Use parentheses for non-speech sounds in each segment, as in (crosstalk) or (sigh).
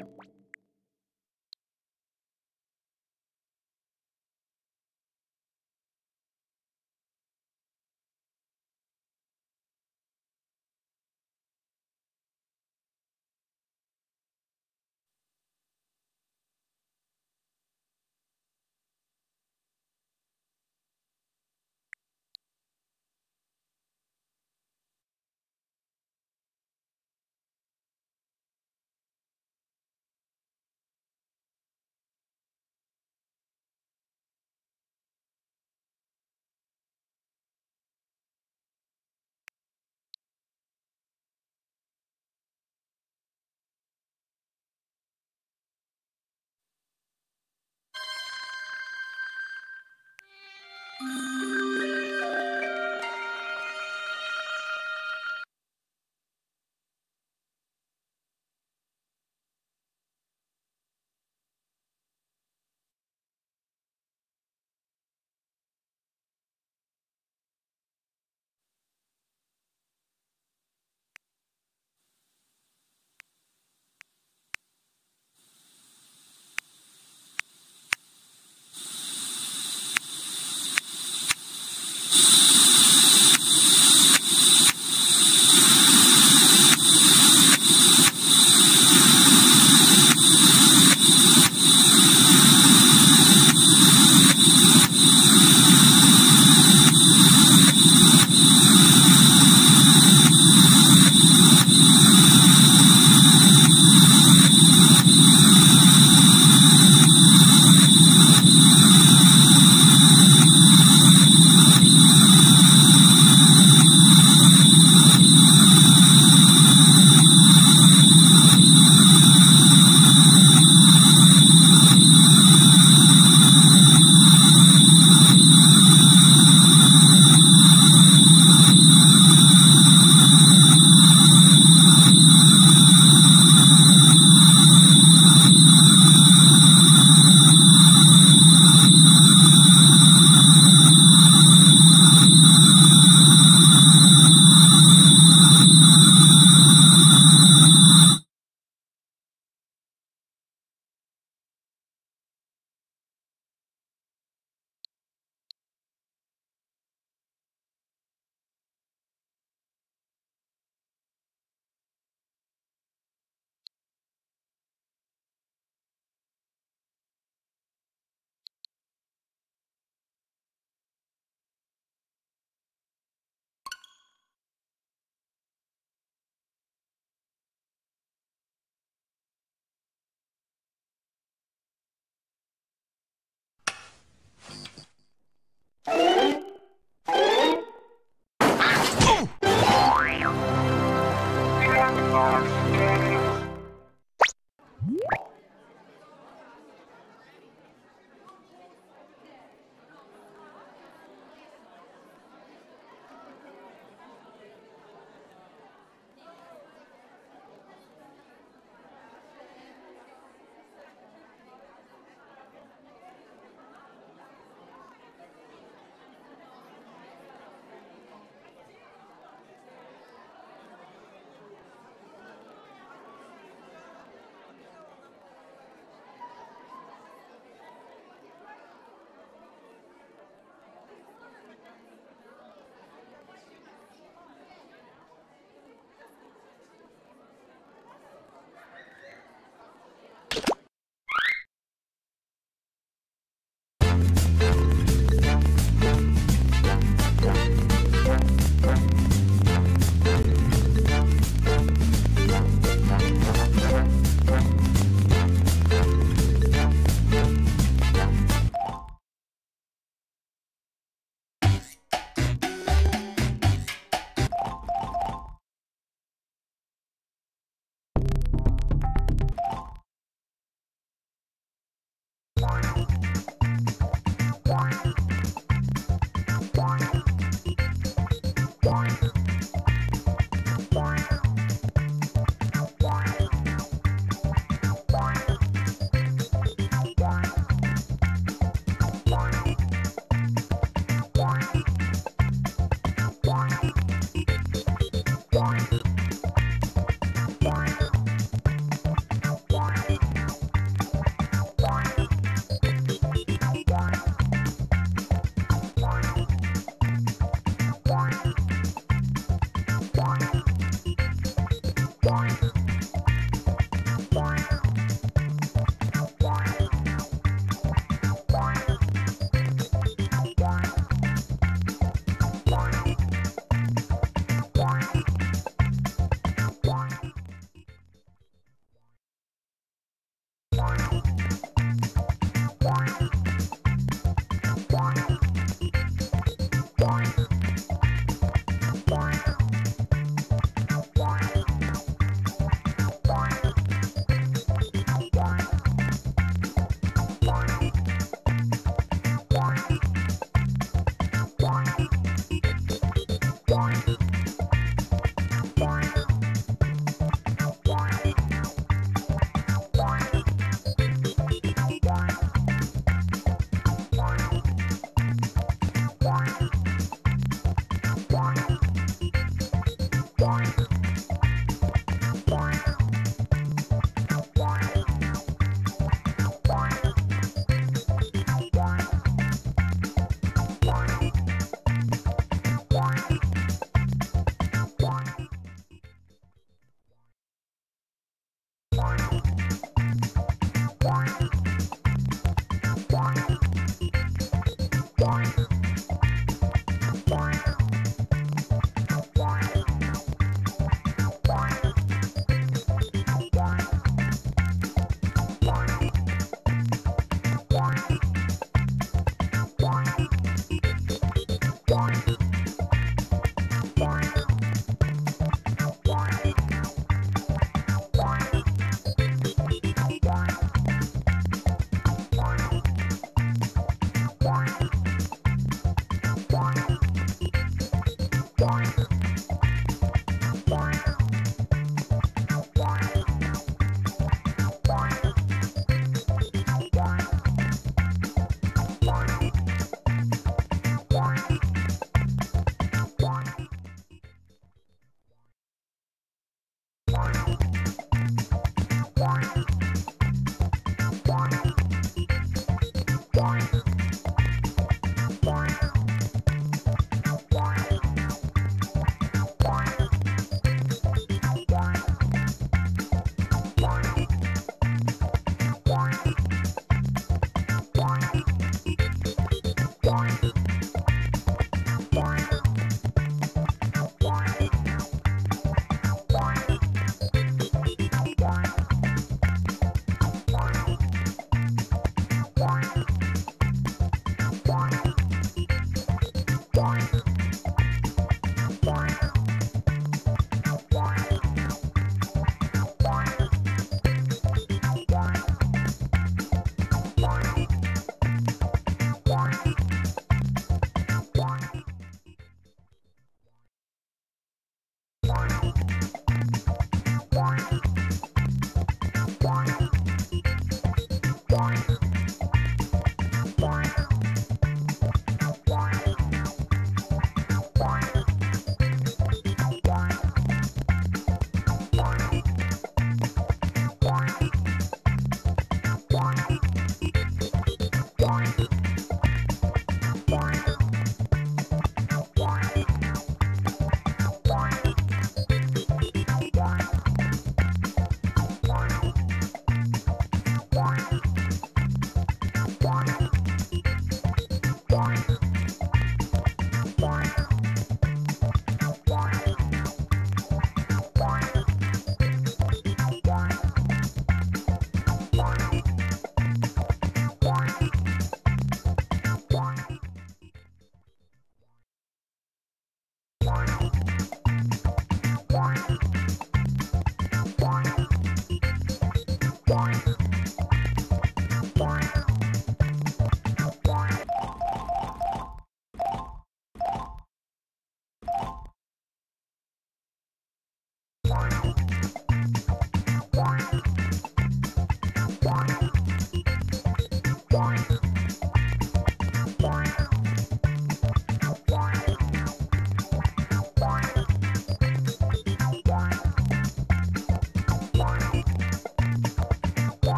you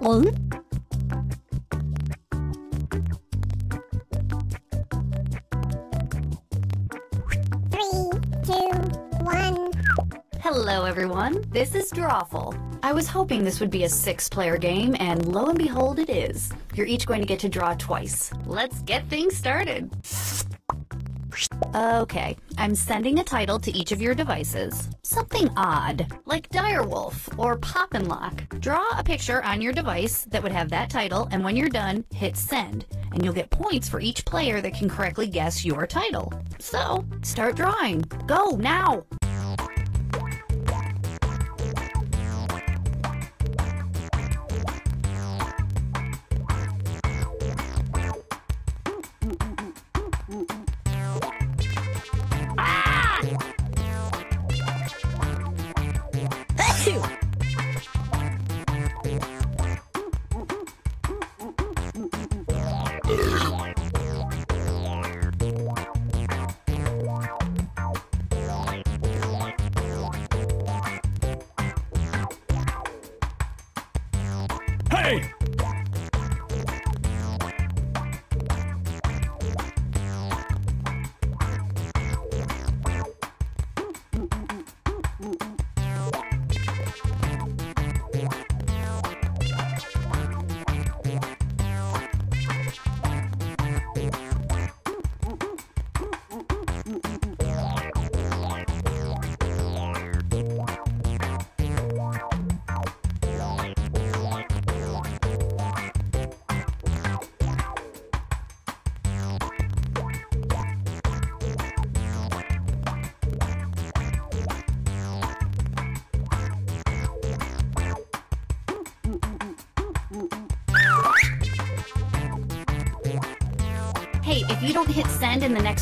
Ủa? Three, two, one. Hello, everyone. This is Drawful. I was hoping this would be a six player game, and lo and behold, it is. You're each going to get to draw twice. Let's get things started. Okay, I'm sending a title to each of your devices. Something odd, like Direwolf or Poppin' Lock. Draw a picture on your device that would have that title, and when you're done, hit send. And you'll get points for each player that can correctly guess your title. So, start drawing. Go now!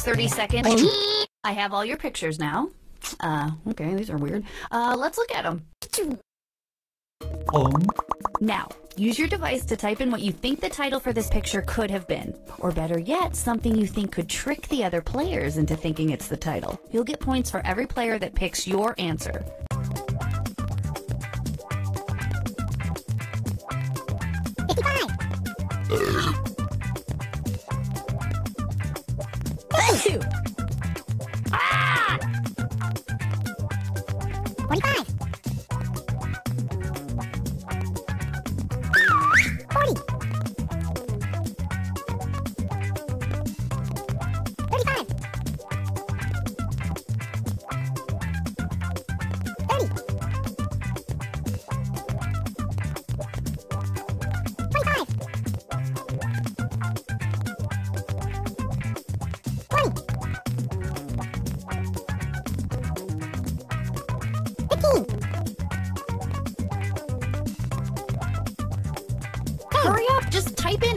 30 seconds, (laughs) I have all your pictures now. Uh, okay, these are weird. Uh, let's look at them. Now, use your device to type in what you think the title for this picture could have been. Or better yet, something you think could trick the other players into thinking it's the title. You'll get points for every player that picks your answer. Fifty-five.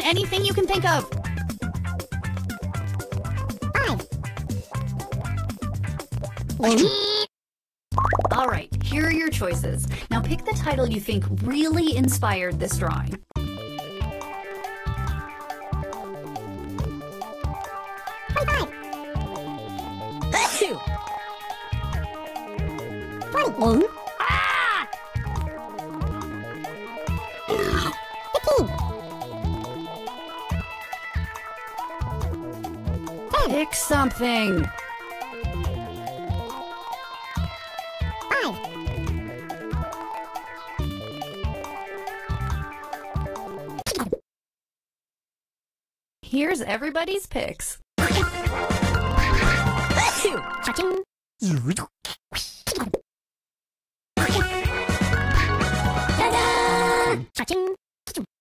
Anything you can think of. Five. All right, here are your choices. Now pick the title you think really inspired this drawing. Everybody's picks.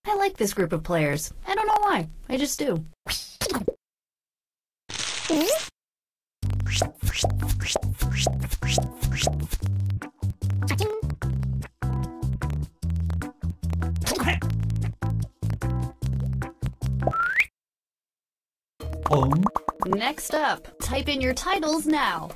I like this group of players. I don't know why. I just do. Next up, type in your titles now.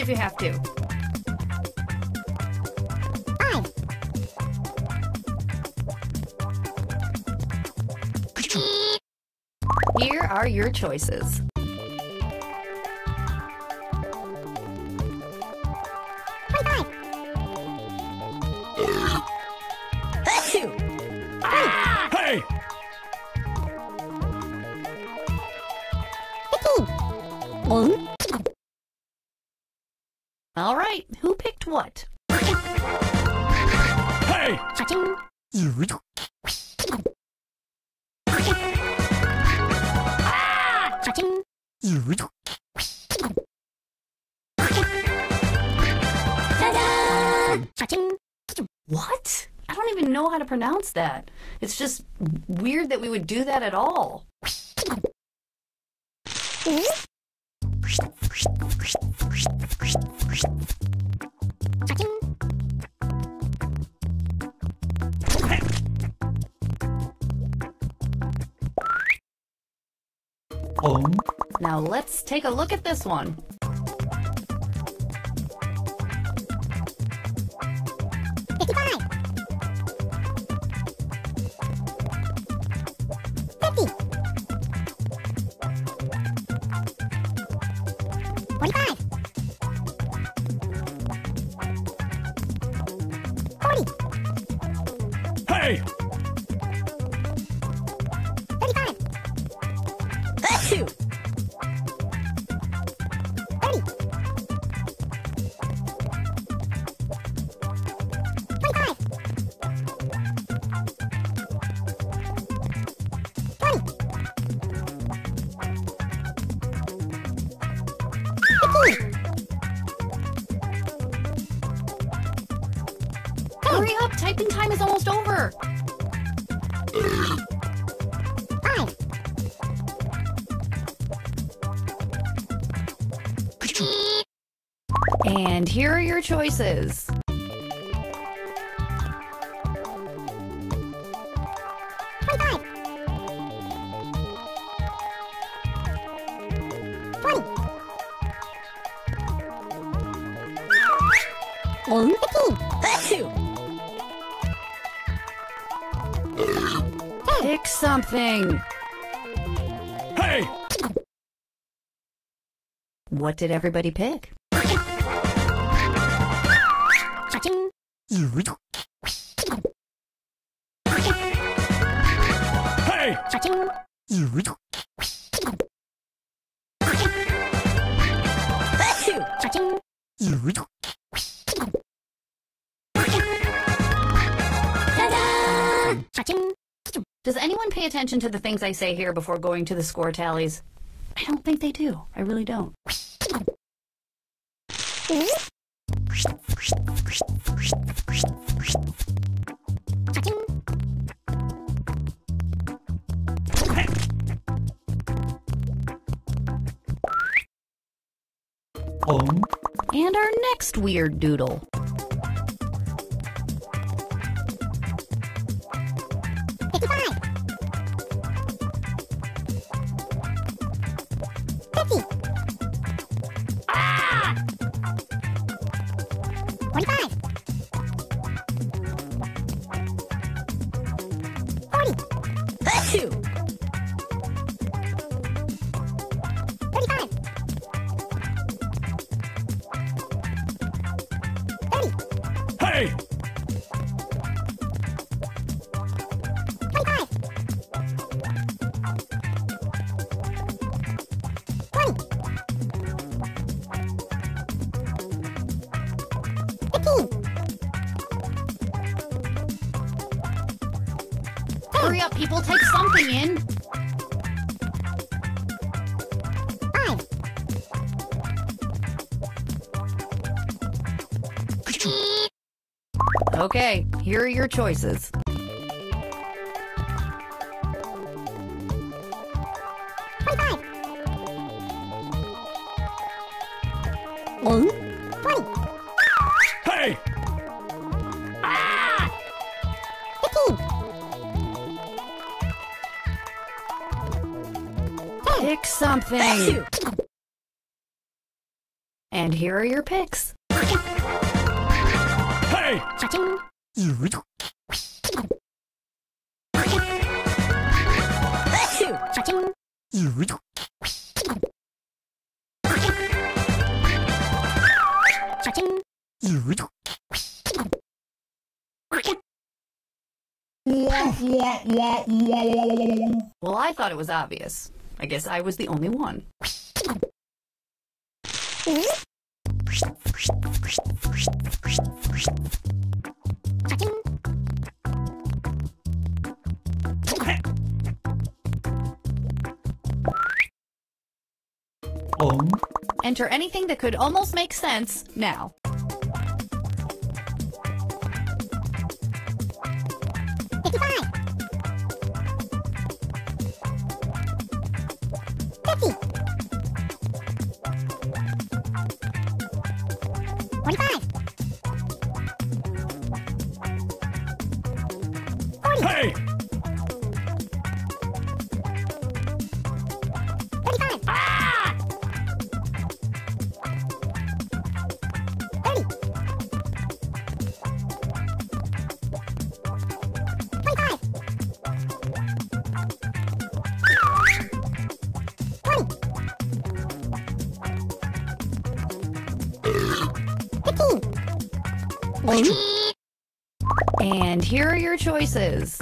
If you have to. Five. Here are your choices. What? I don't even know how to pronounce that. It's just weird that we would do that at all. Now let's take a look at this one. Choices. Twenty-five. Twenty. On. Pick something. Hey! What did everybody pick? Attention to the things I say here before going to the score tallies? I don't think they do. I really don't. And our next weird doodle. Thirty-five. Here are your choices. Twenty-five. On. Twenty. Hey! Fifteen. Pick something. And here are your picks. Well, I thought it was obvious. I guess I was the only one. Enter anything that could almost make sense now. Here are your choices.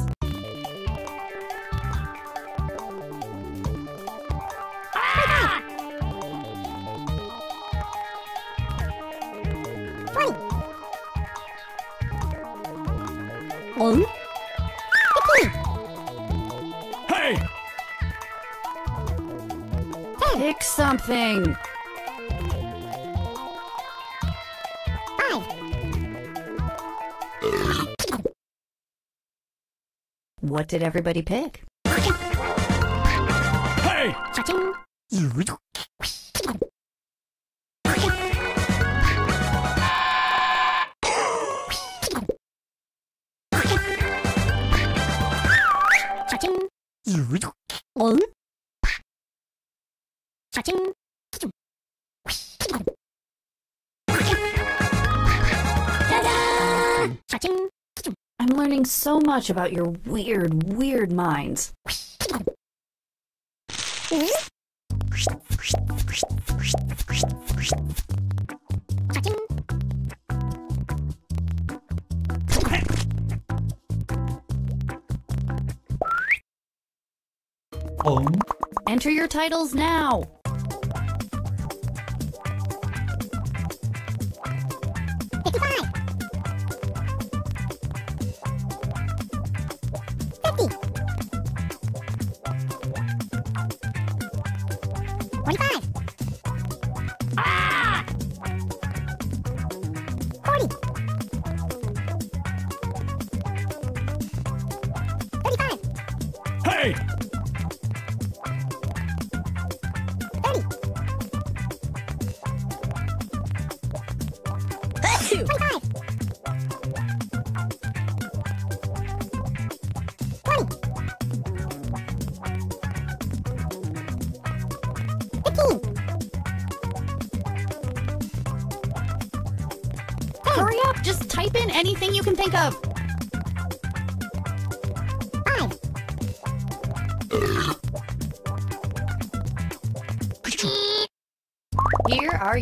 what did everybody pick? Hey! Ta-da! I'm learning so much about your weird, weird minds. Enter your titles now!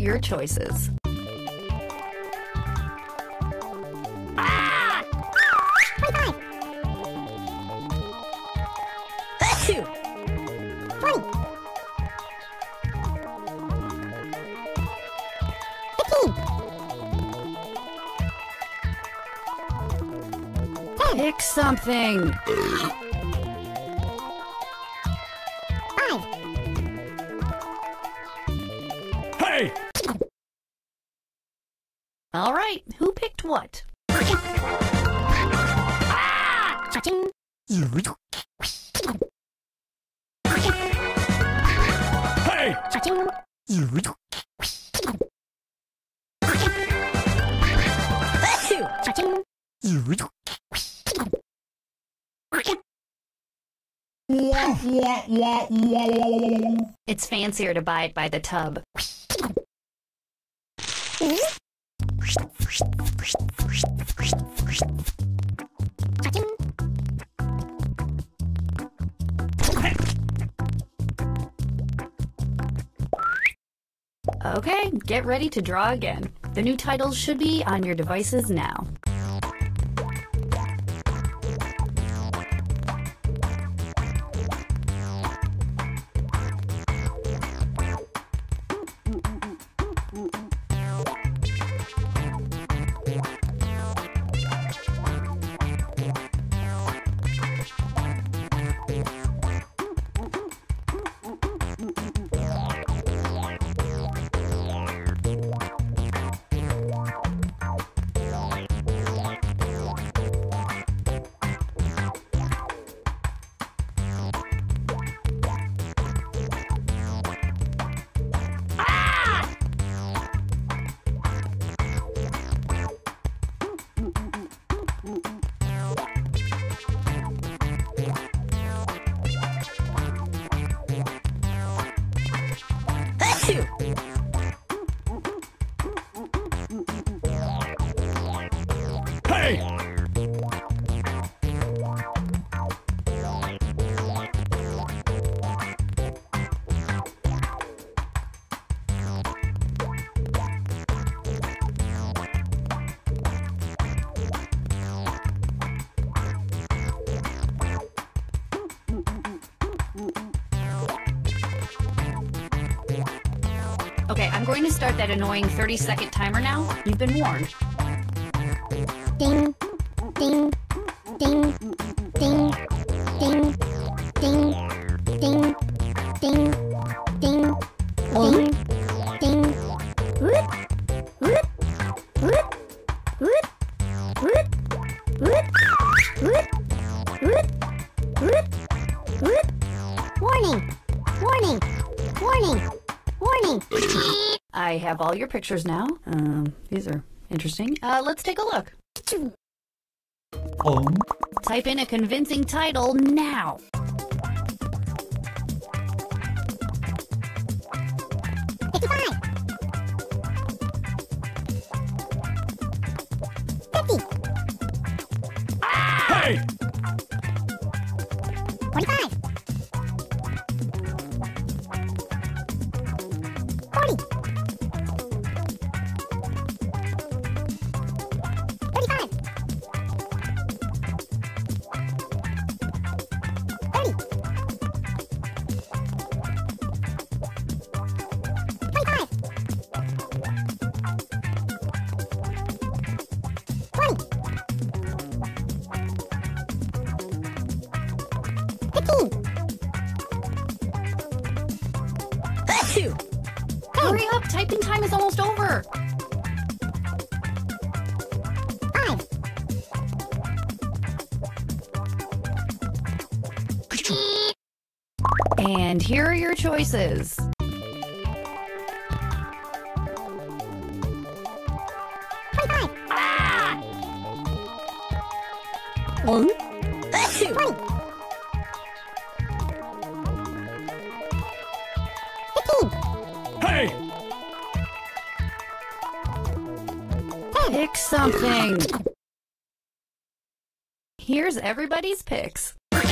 Your choices. It's fancier to buy it by the tub. Okay, get ready to draw again. The new titles should be on your devices now. Annoying 30 second timer now. You've been warned. Have all your pictures now. Um, these are interesting. Uh, let's take a look. Um. Type in a convincing title now. Time is almost over. Five. And here are your choices. Here's everybody's picks. Hey!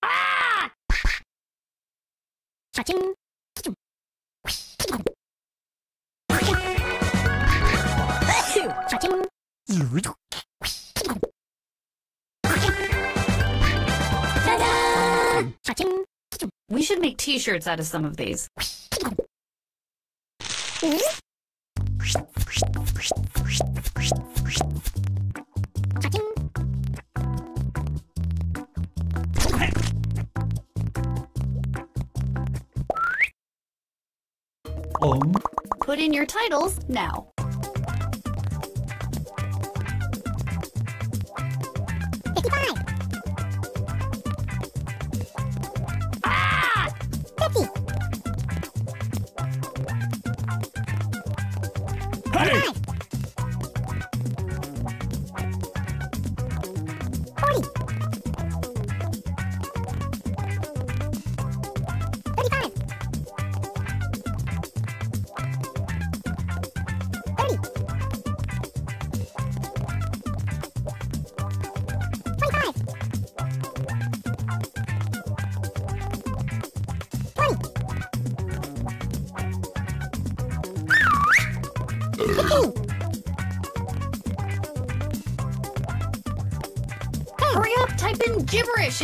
Ah! Cha-ching. We should make t-shirts out of some of these. Put in your titles now.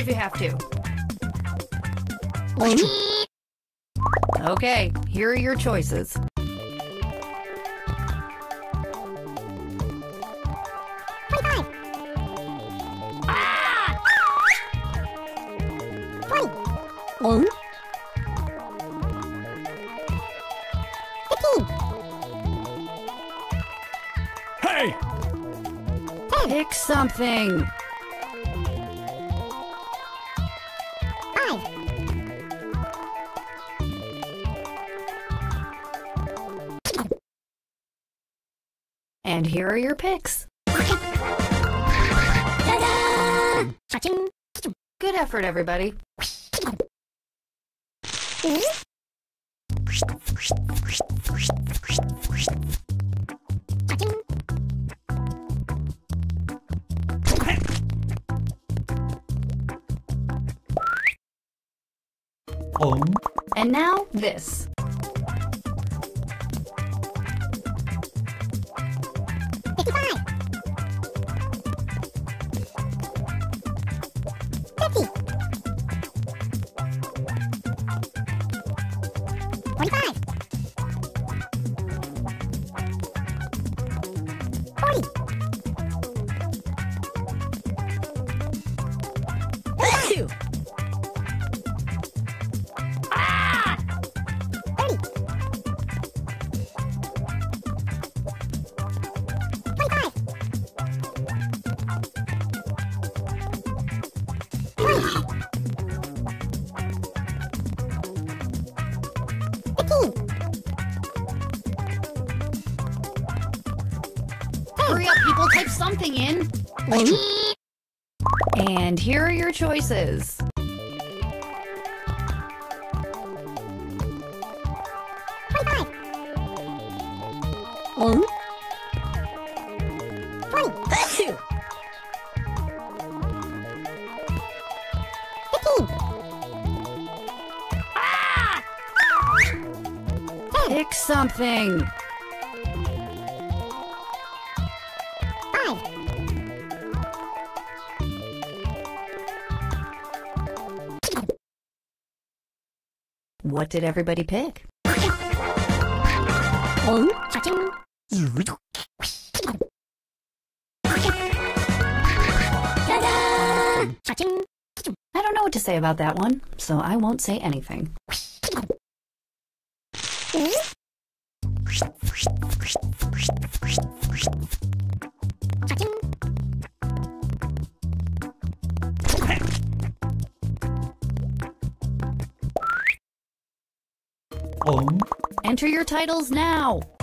If you have to. Okay, here are your choices. Twenty-five. Twenty. 응? Fifteen. Hey! Pick something. Here are your picks. Good effort, everybody. Um. And now this. Choices. What did everybody pick? Oink. Cha-ching. Ta-da! Cha-ching. I don't know what to say about that one, so I won't say anything. Titles now.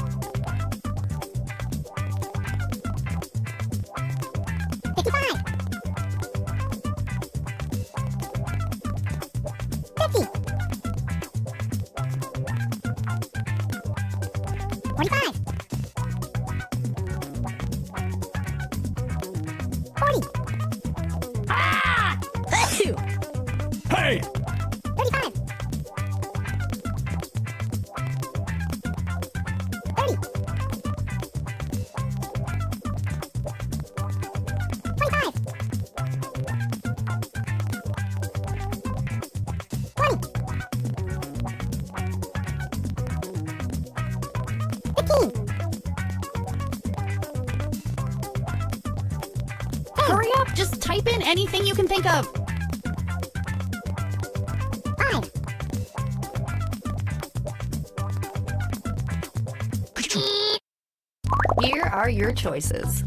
Anything you can think of. Five. Here are your choices.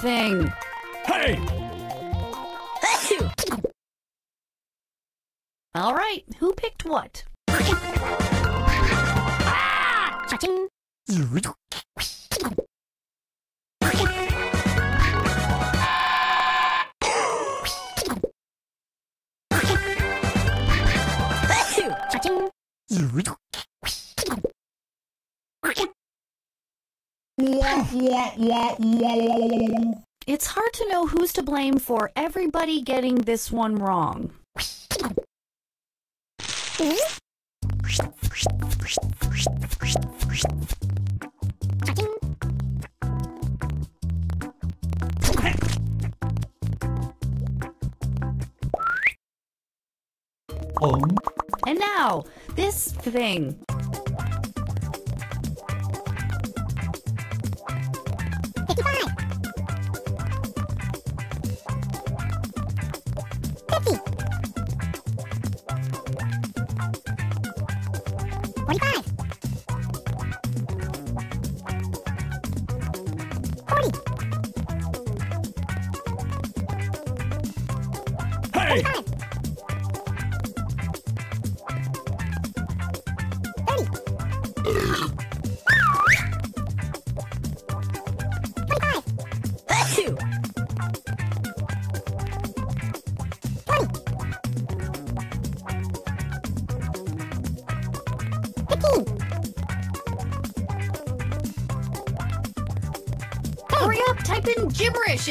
Something. Hey! It's hard to know who's to blame for everybody getting this one wrong. And now, this thing.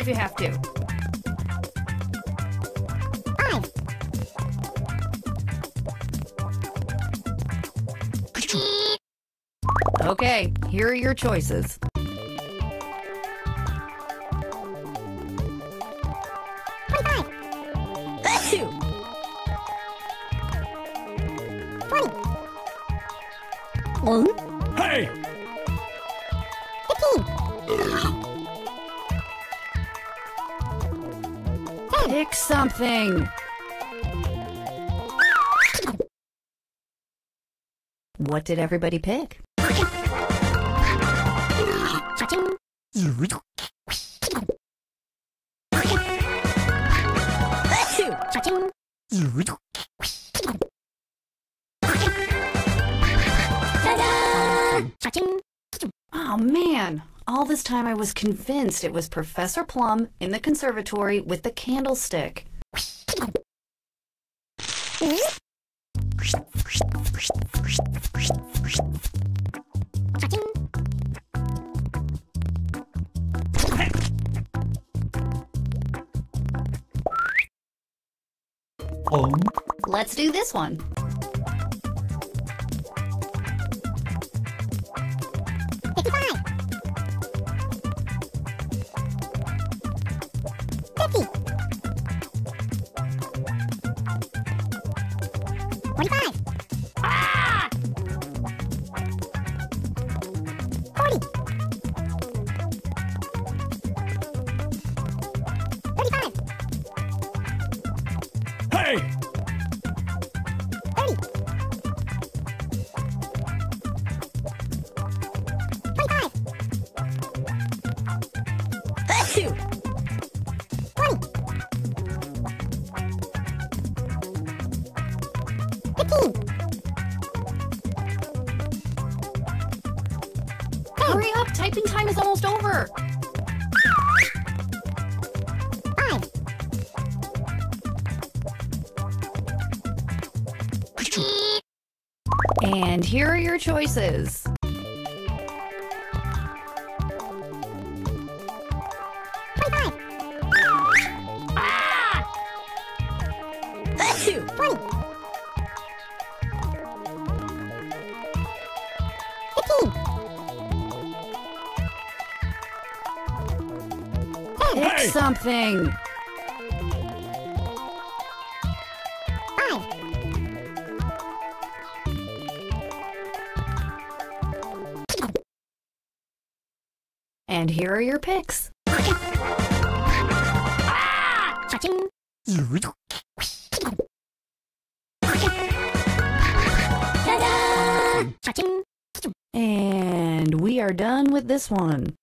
If you have to. Okay, here are your choices. did everybody pick? Oh man, all this time I was convinced it was Professor Plum in the conservatory with the candlestick. Let's do this one. Here are your choices. This one.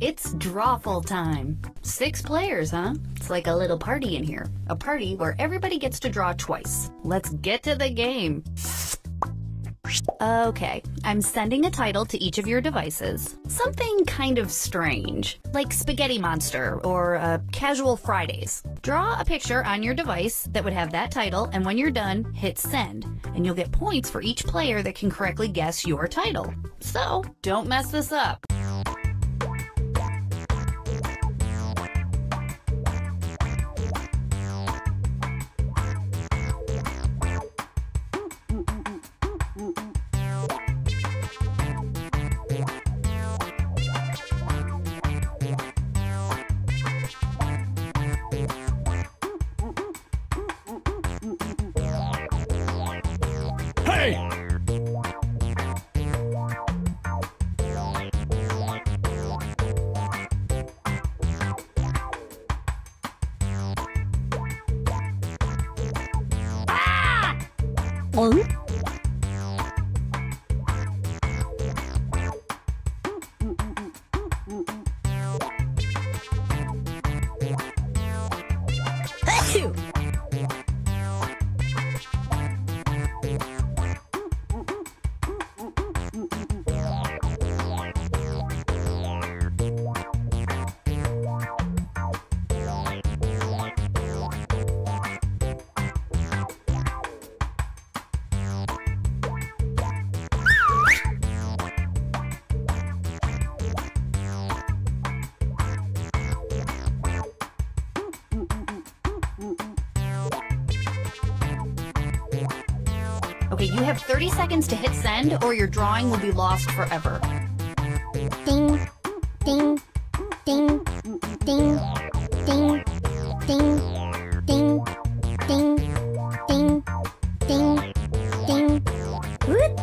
It's drawful time. Six players, huh? It's like a little party in here. A party where everybody gets to draw twice. Let's get to the game. Okay, I'm sending a title to each of your devices. Something kind of strange, like Spaghetti Monster or uh, Casual Fridays. Draw a picture on your device that would have that title, and when you're done, hit send, and you'll get points for each player that can correctly guess your title. So, don't mess this up. You have 30 seconds to hit send or your drawing will be lost forever. Ding, ding, ding, ding, ding, ding, ding, ding, ding, ding, ding. Woot,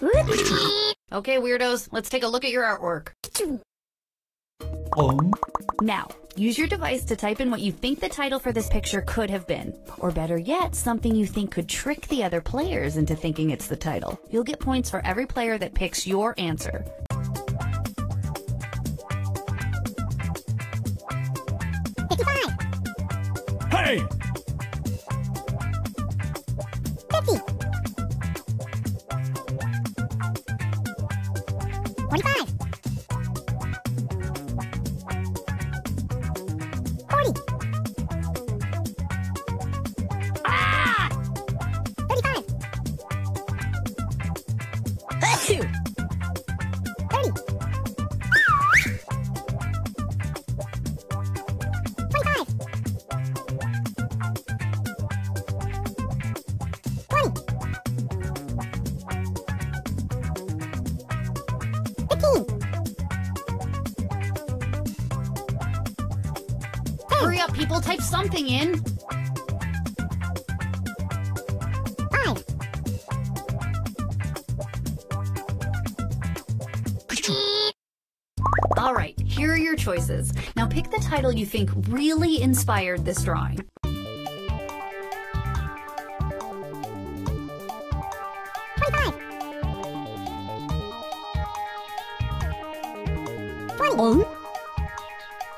woot, woot. Okay, weirdos, let's take a look at your artwork. Um. Now, use your device to type in what you think the title for this picture could have been. Or better yet, something you think could trick the other players into thinking it's the title. You'll get points for every player that picks your answer. Fifty-five, Hey! fifty. Title you think really inspired this drawing.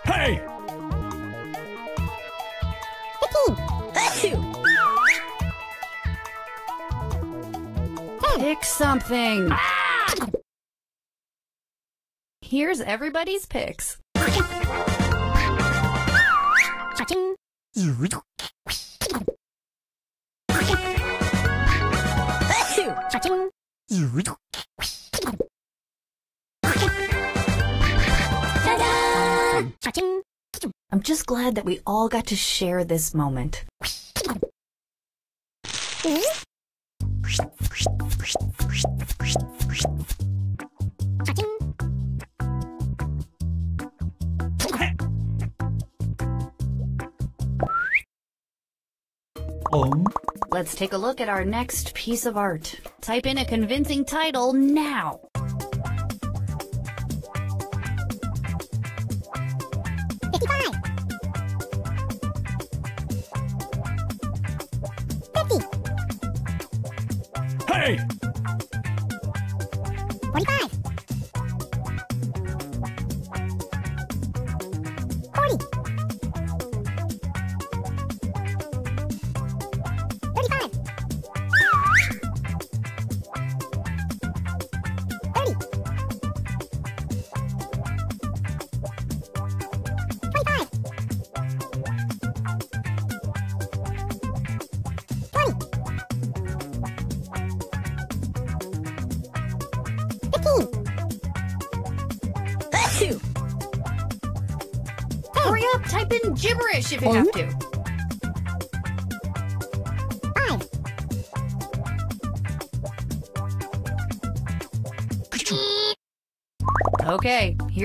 Hey! Pick something. Ah! Here's everybody's picks. I'm just glad that we all got to share this moment. Let's take a look at our next piece of art. Type in a convincing title now.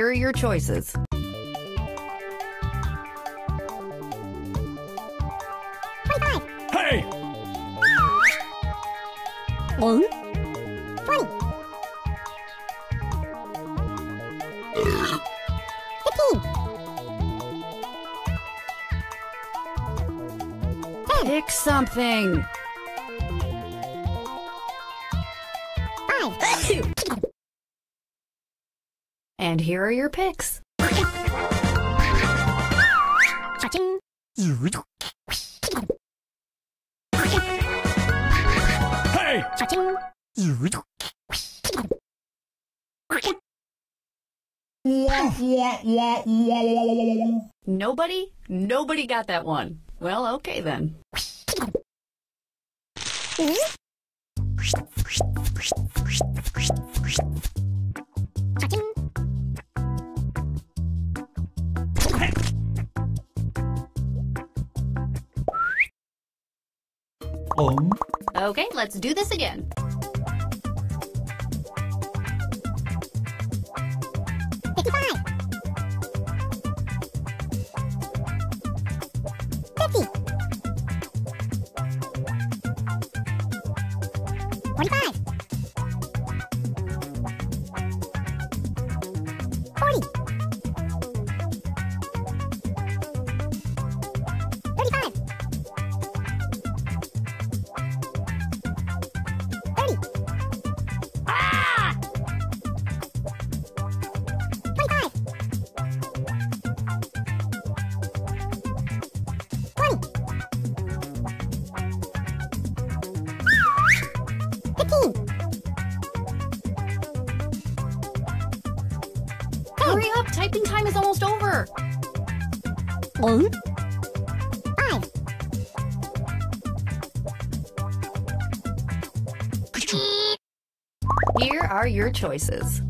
Here are your choices. Are your picks. Hey! Nobody? Nobody got that one. Well, okay then. Cha-ching. Okay, let's do this again. Typing time is almost over. Five. Here are your choices.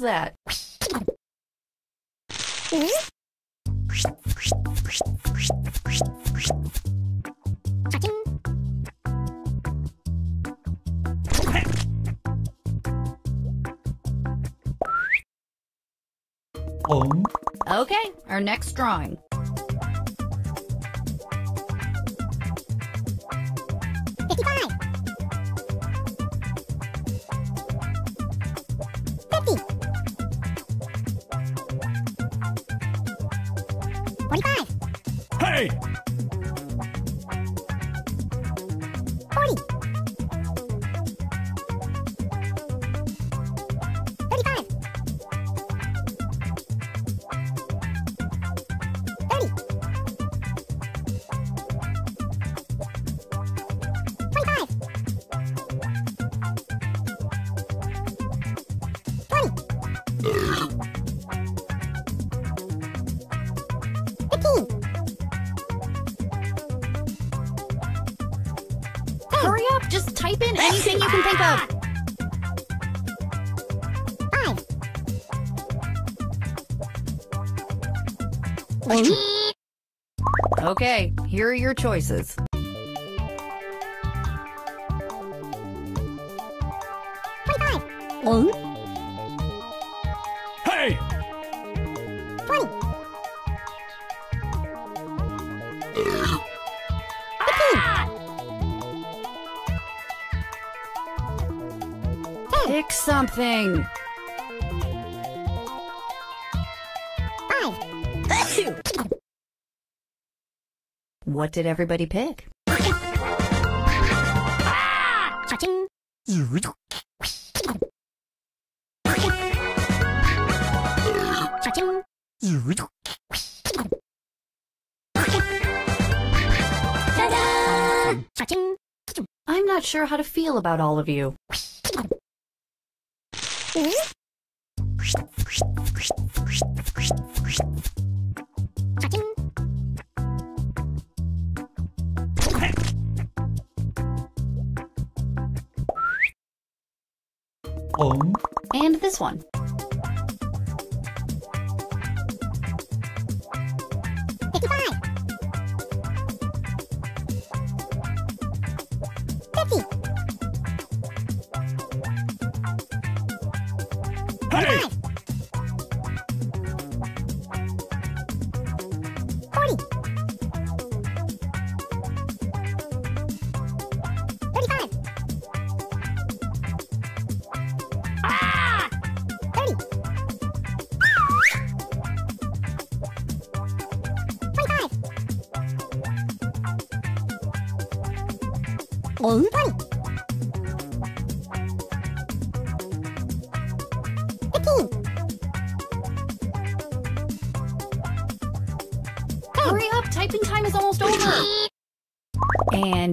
Was that. Okay, our next drawing. Here are your choices. What did everybody pick? I'm not sure how to feel about all of you. And this one.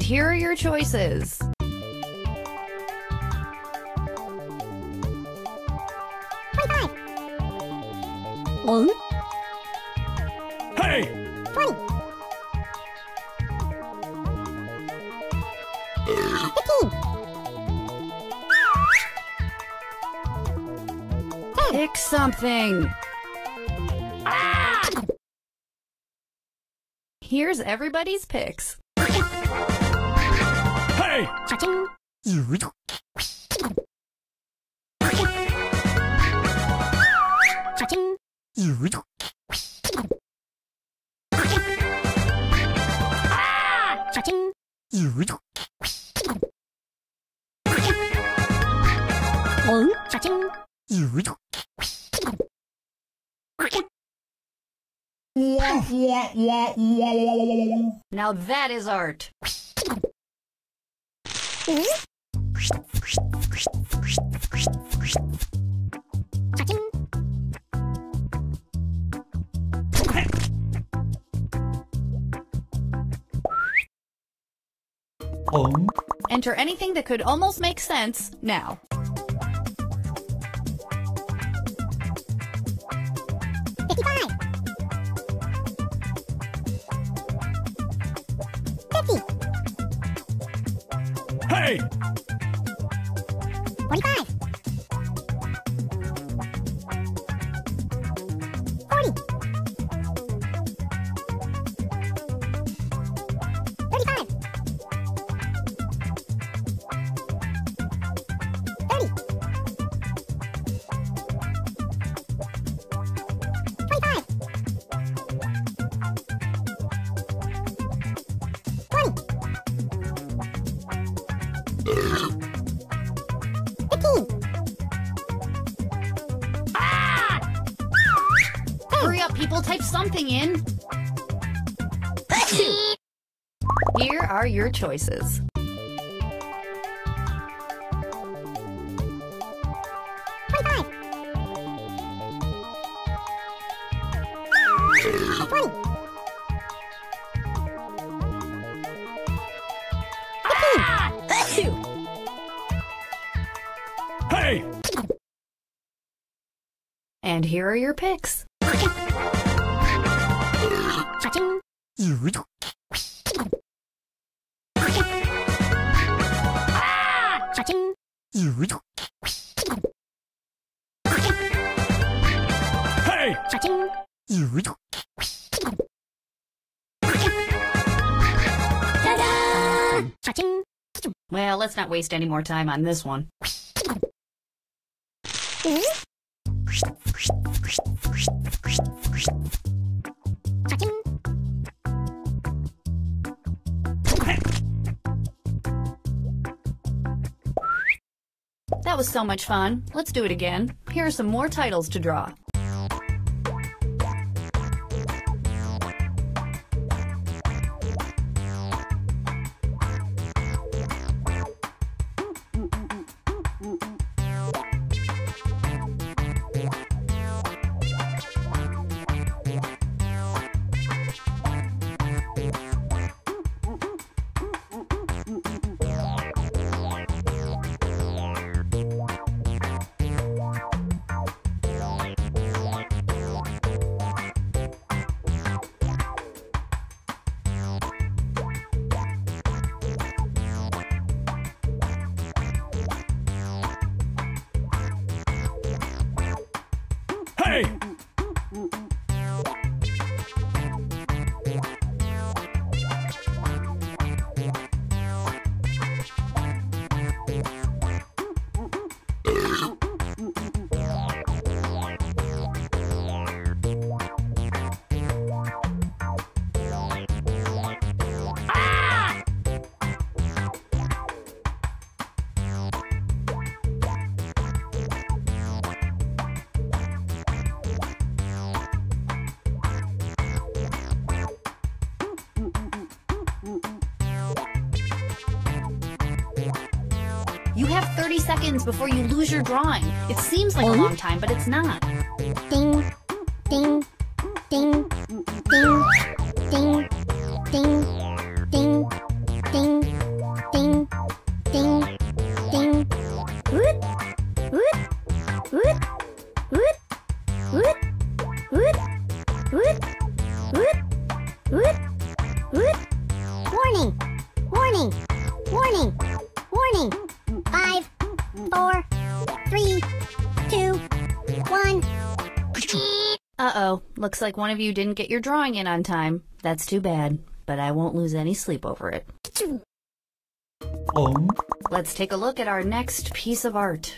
Here are your choices. Twenty-five. 응? Hey! Twenty. Pick something. Ah! Here's everybody's picks. Now that is art. Enter anything that could almost make sense now. Something in. (laughs) Here are your choices. Twenty-five. Twenty. Fifteen. Hey! And here are your picks. Not waste any more time on this one. That was so much fun. Let's do it again. Here are some more titles to draw. Before you lose your drawing. It seems like a Oh. long time, but it's not. Looks like one of you didn't get your drawing in on time. That's too bad, but I won't lose any sleep over it. Um. Let's take a look at our next piece of art.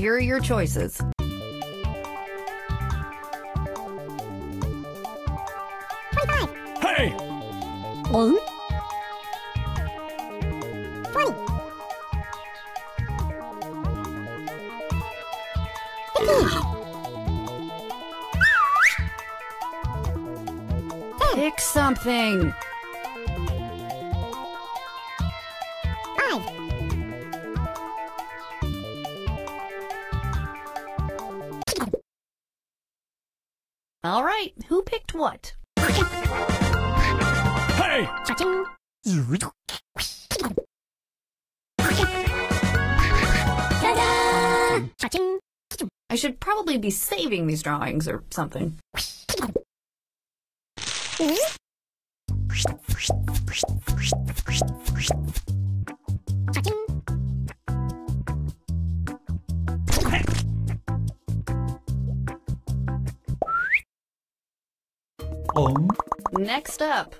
Here are your choices. Be saving these drawings or something. Um. Next up,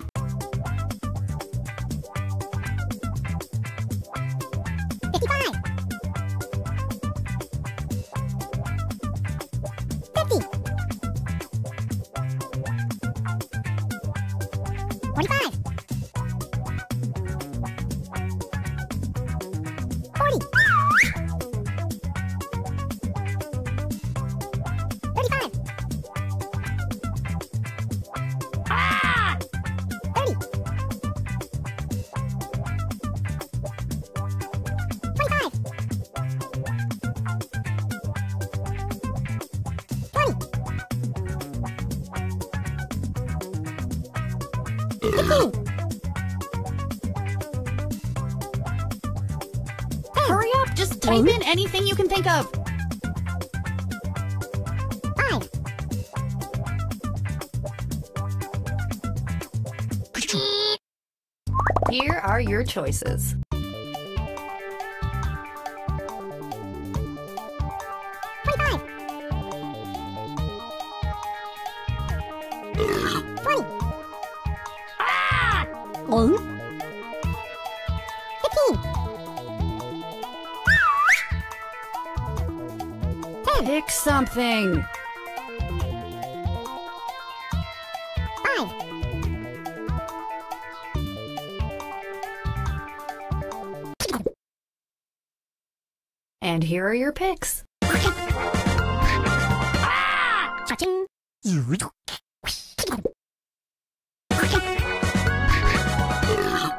Fifteen. Hmm. hurry up, just type in anything you can think of. Five. Here are your choices. Here are your picks. Cha-ching.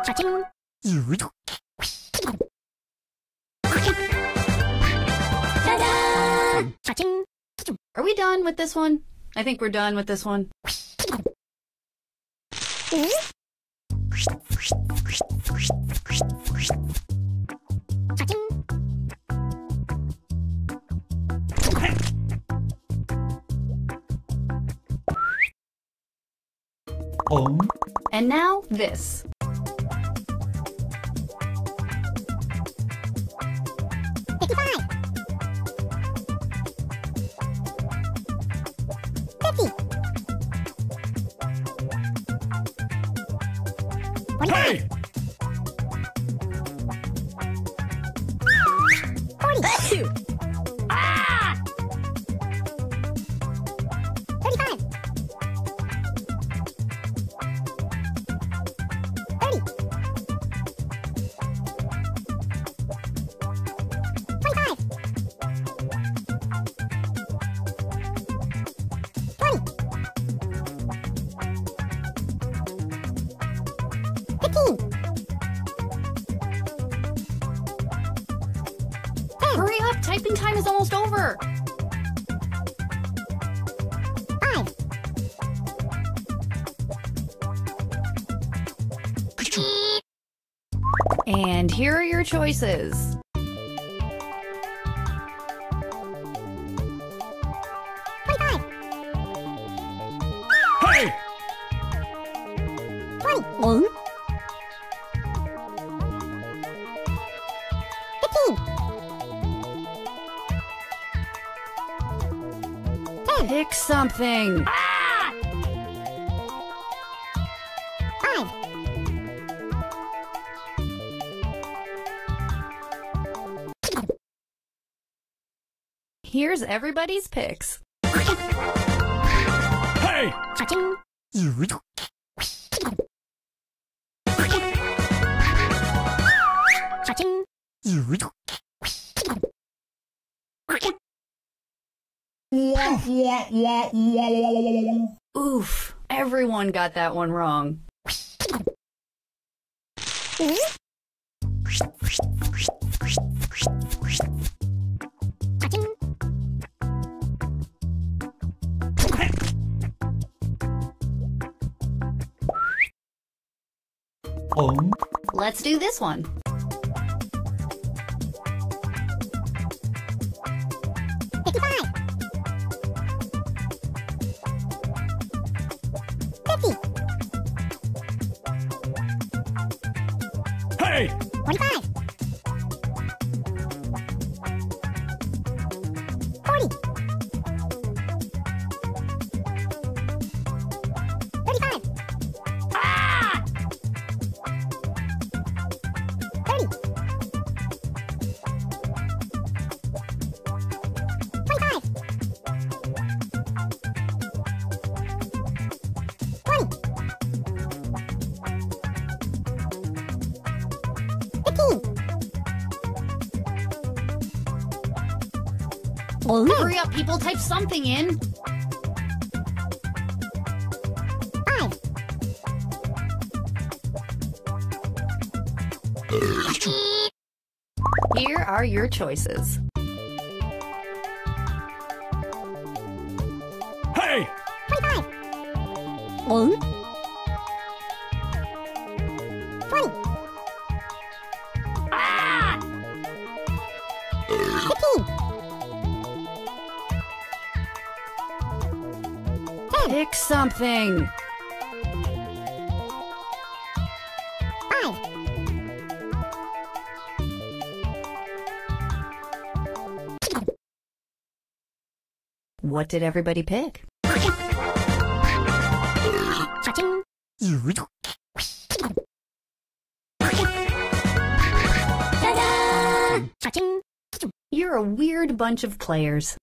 Cha-ching. Ta-da! Cha-ching. Are we done with this one? I think we're done with this one. And now this. Choices. Hey! Twenty. 응? Fifteen. Pick something. Five. Here's everybody's picks. Hey! Oof, everyone got that one wrong. Let's do this one. Up, people, type something in. Here are your choices. What did everybody pick? Cha-ching. Ta-da! Cha-ching. You're a weird bunch of players.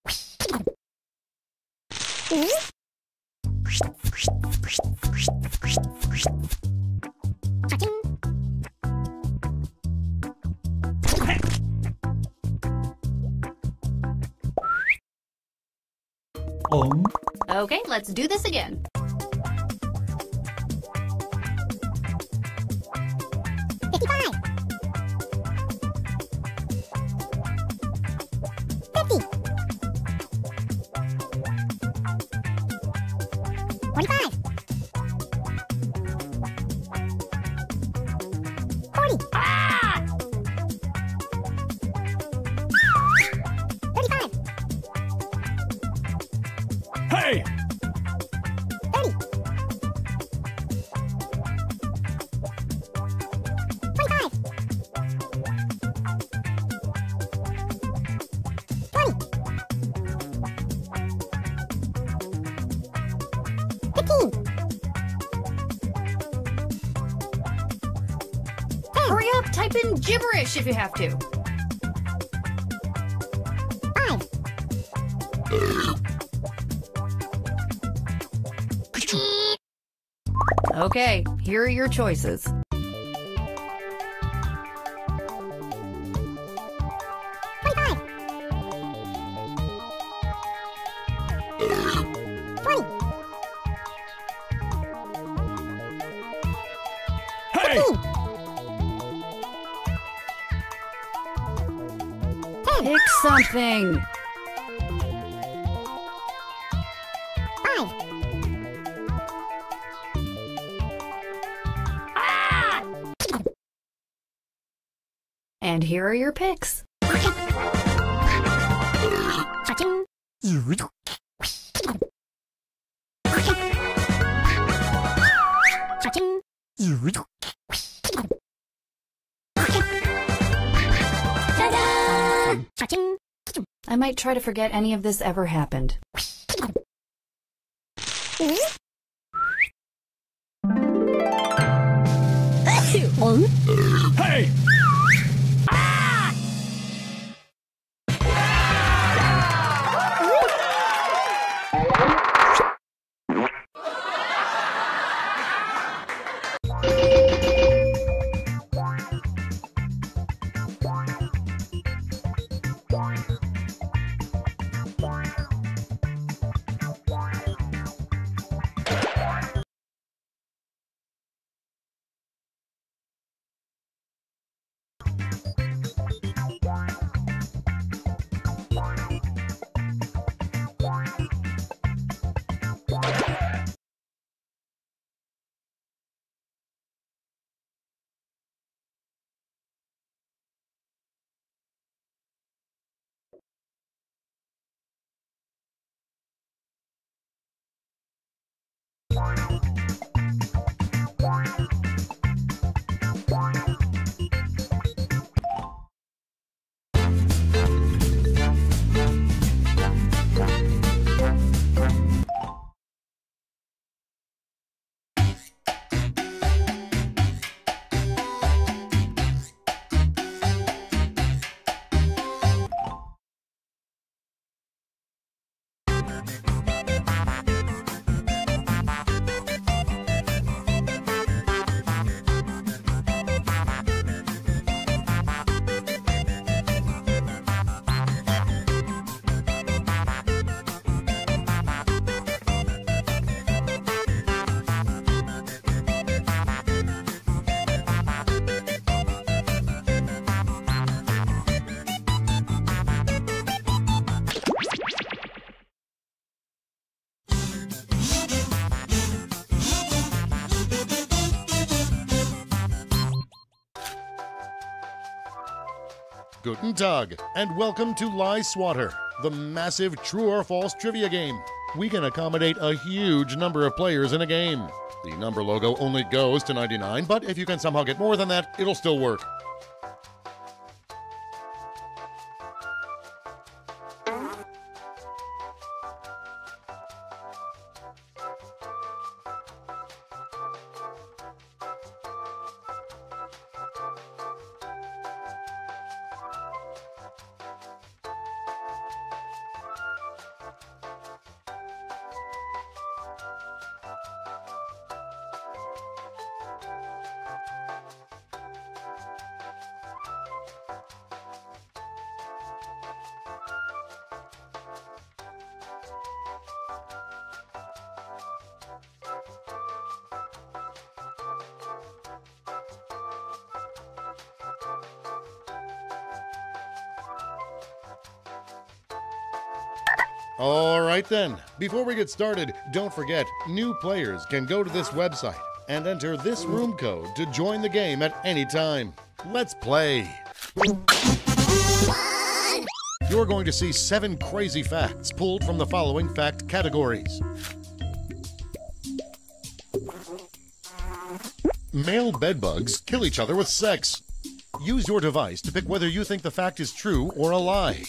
Let's do this again. In if you have to. Okay, here are your choices. Are your picks. Cha-ching. Cha-ching. Ta-da! Cha-ching. I might try to forget any of this ever happened. Guten Tag, and welcome to Lie Swatter, the massive true or false trivia game. We can accommodate a huge number of players in a game. The number logo only goes to 99, but if you can somehow get more than that, it'll still work. Then. Before we get started, don't forget new players can go to this website and enter this room code to join the game at any time. Let's play. You're going to see seven crazy facts pulled from the following fact categories. Male bedbugs kill each other with sex. Use your device to pick whether you think the fact is true or a lie.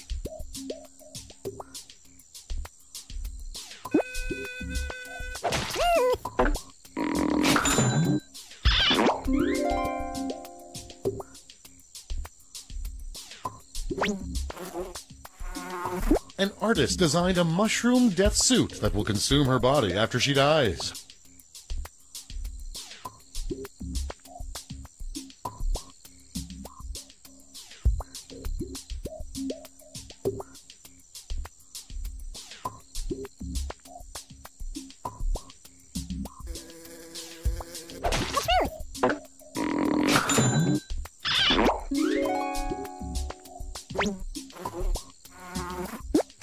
An artist designed a mushroom death suit that will consume her body after she dies.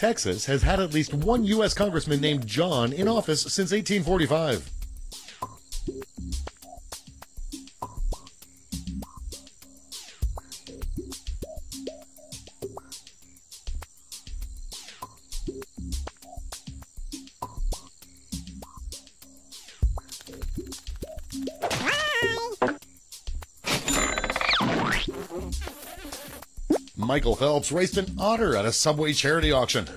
Texas has had at least one U.S. congressman named John in office since 1845. Michael Phelps raced an otter at a Subway charity auction.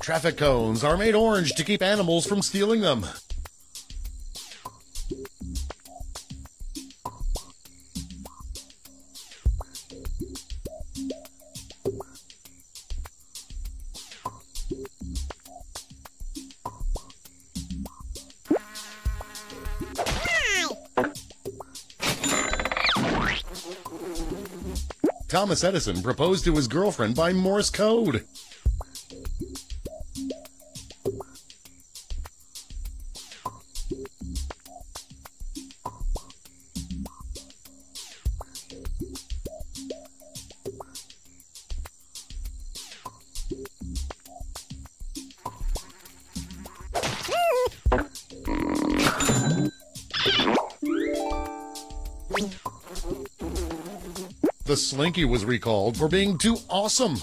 Traffic cones are made orange to keep animals from stealing them. Thomas Edison proposed to his girlfriend by Morse code. Slinky was recalled for being too awesome.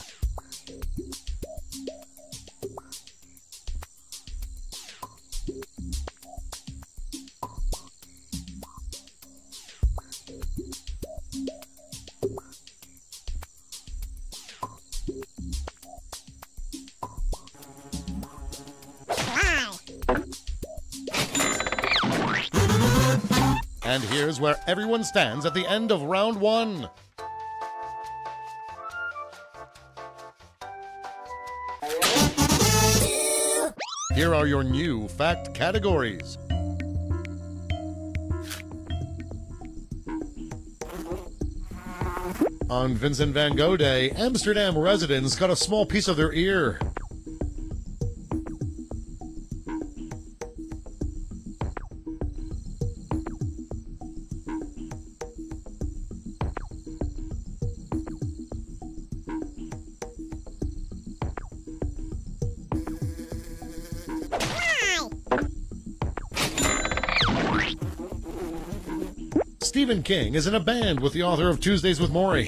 And here's where everyone stands at the end of round one. Here are your new fact categories. On Vincent van Gogh Day, Amsterdam residents got a small piece of their ear. King is in a band with the author of Tuesdays with Morrie.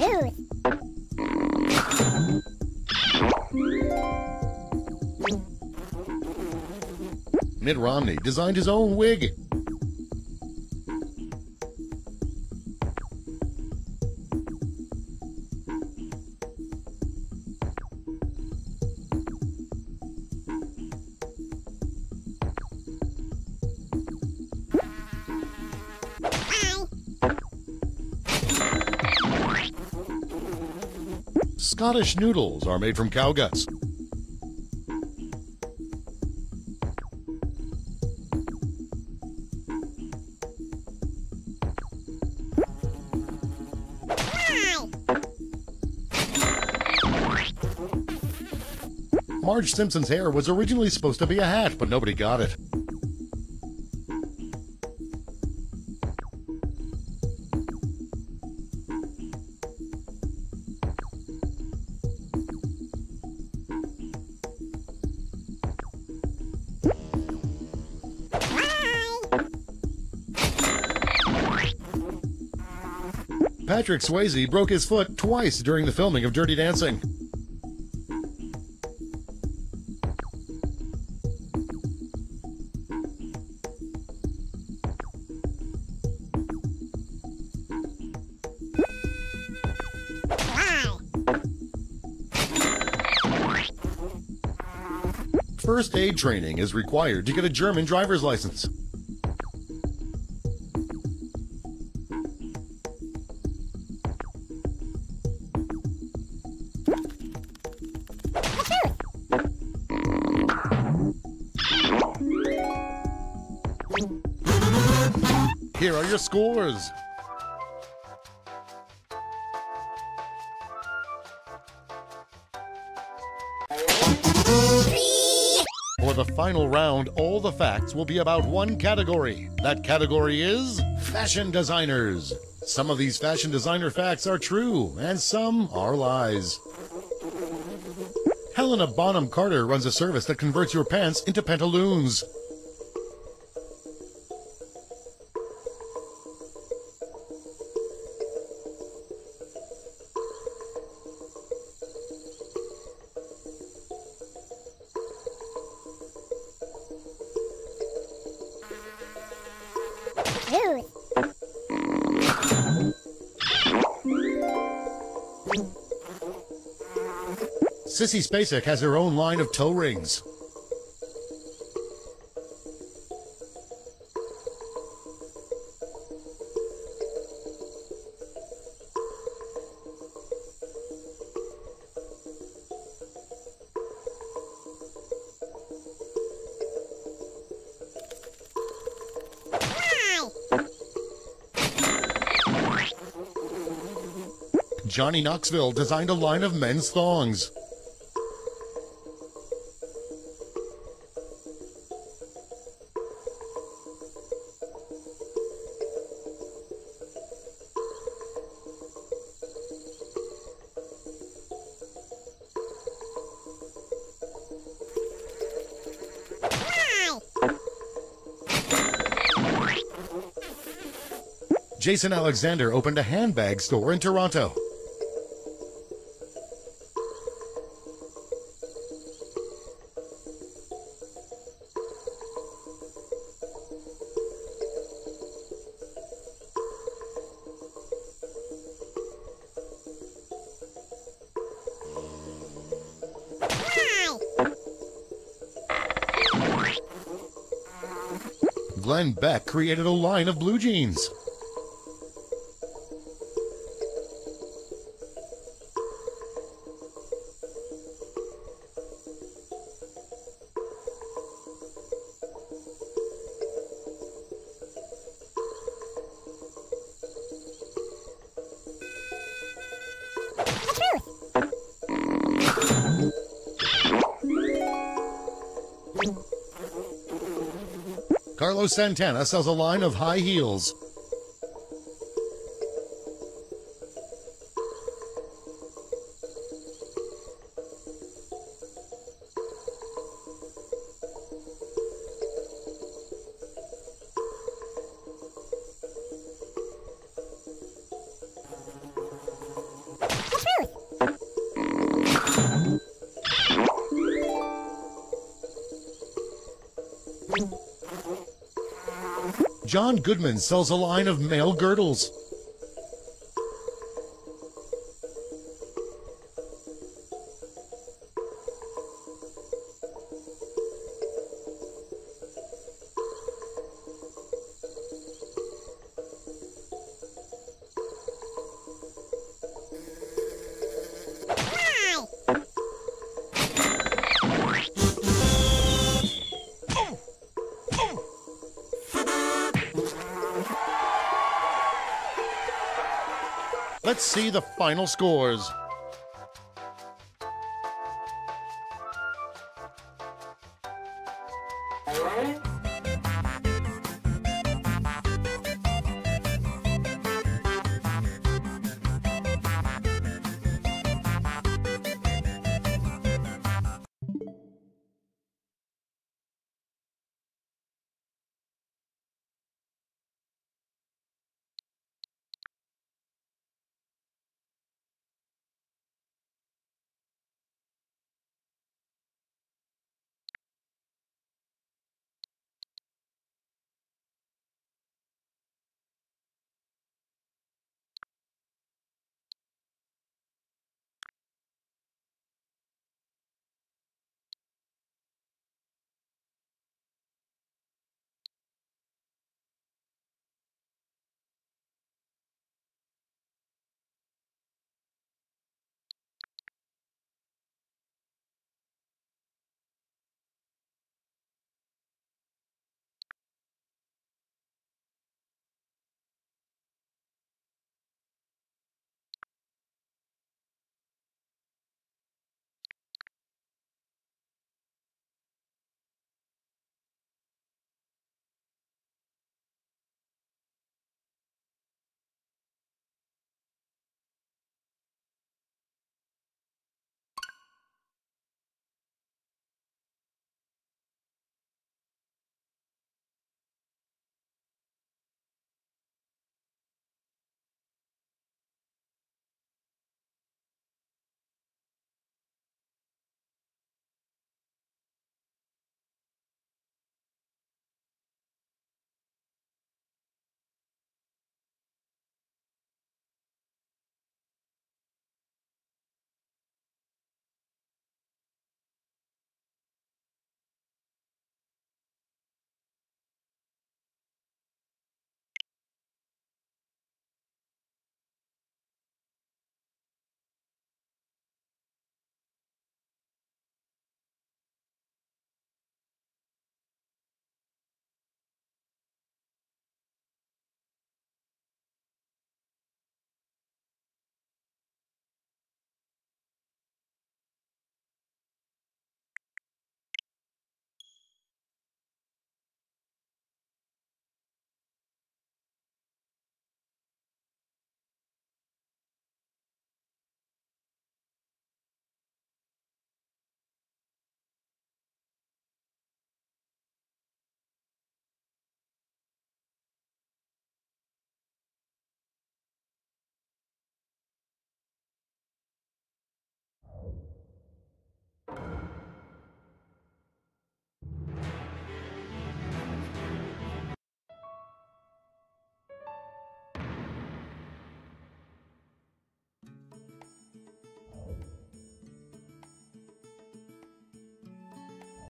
Ruth. Mitt Romney designed his own wig. Scottish noodles are made from cow guts. Marge Simpson's hair was originally supposed to be a hat, but nobody got it. Patrick Swayze broke his foot twice during the filming of Dirty Dancing. Training is required to get a German driver's license. Here are your scores. Final round, all the facts will be about one category. That category is fashion designers. Some of these fashion designer facts are true, and some are lies. Helena Bonham Carter runs a service that converts your pants into pantaloons. Sissy Spacek has her own line of toe rings. Johnny Knoxville designed a line of men's thongs. Jason Alexander opened a handbag store in Toronto. Glenn Beck created a line of blue jeans. Santana sells a line of high heels. John Goodman sells a line of male girdles. Final scores.